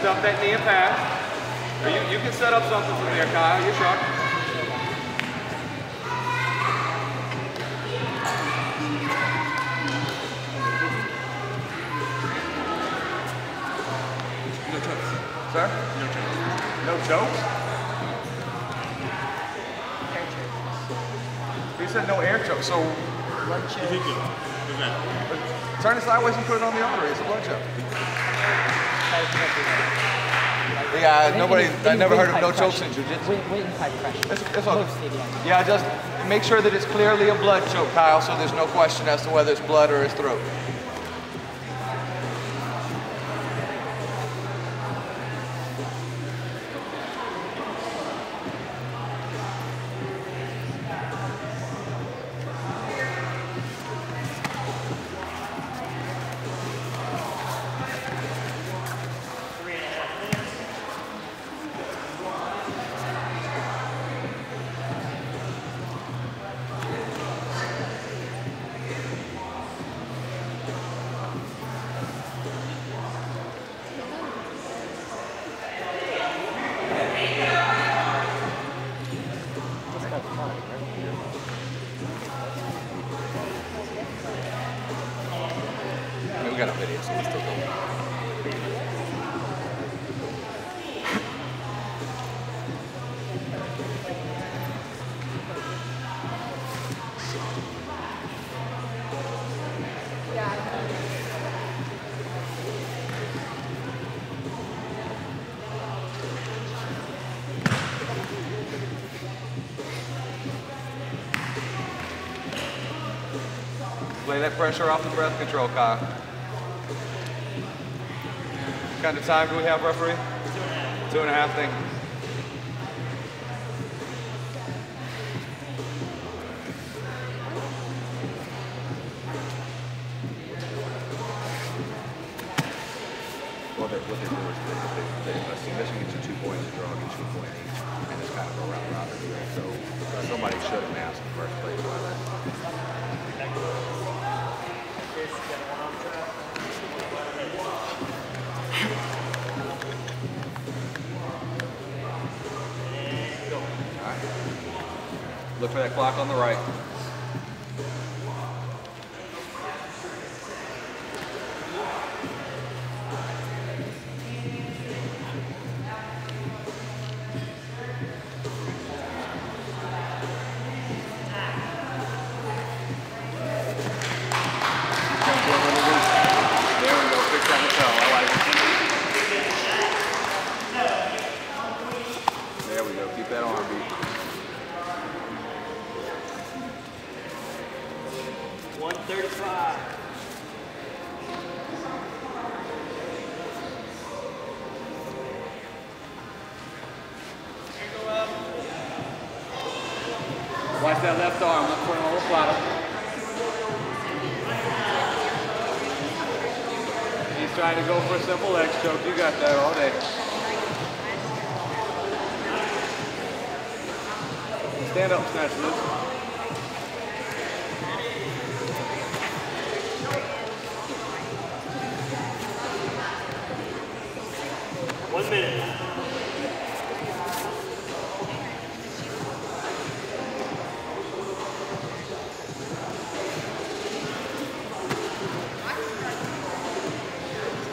drop that knee and pass. Or you, you can set up something from there, Kyle. You're sharp. No chokes. Sir? No chokes. No chokes? He said no air choke, so Blood You choke. think it? What's that? turn it sideways and put it on the artery. It's a blood choke. Try to connect it. Yeah, nobody, I never heard of no pipe chokes in jiu-jitsu. Wind pipe pressure. It's, it's all yeah. Yeah, just make sure that it's clearly a blood choke, Kyle, so there's no question as to whether it's blood or his throat. Got a video, so we still go. Play that pressure off the breath control, Kyle. What kind of time do we have, referee? Two and a half thing. Each, and it's kind of a. So somebody should have asked in the first place why that. Look for that clock on the right. 135. Watch that left arm, left corner over bottom. He's trying to go for a simple X choke. You got that all day. Stand up, snatch, Liz.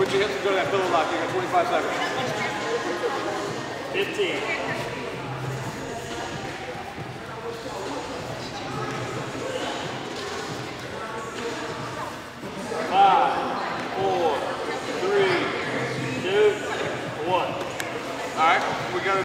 Switch your hips and go to that pillow lock. You got 25 seconds. Fifteen.